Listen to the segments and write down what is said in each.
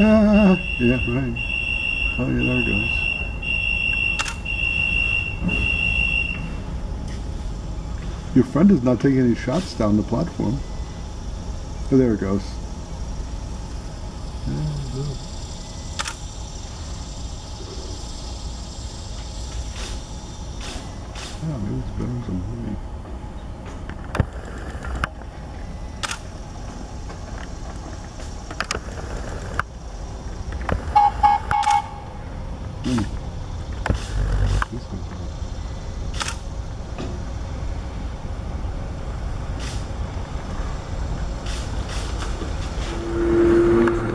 Ah, yeah, right. Oh, yeah, there it goes. Your friend is not taking any shots down the platform. Oh, there it goes. Yeah, maybe it's better than me. Hmm. This one's on.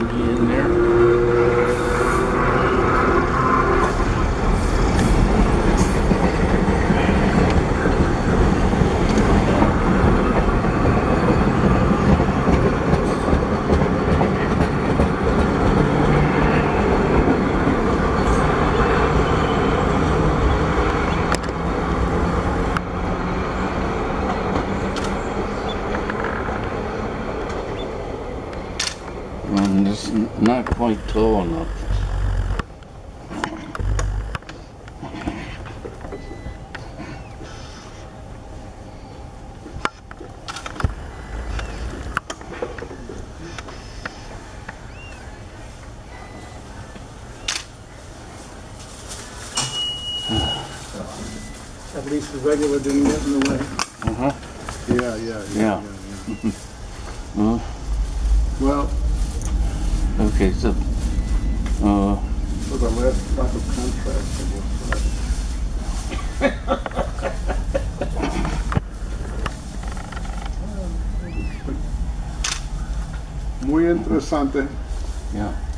Get in there. And it's n- not quite tall enough. At least the regular didn't get in the way. Uh-huh. Yeah, yeah, Yeah. yeah. Uh, Well, okay, so, uh, for the last block of contract I guess. Muy interesante. yeah.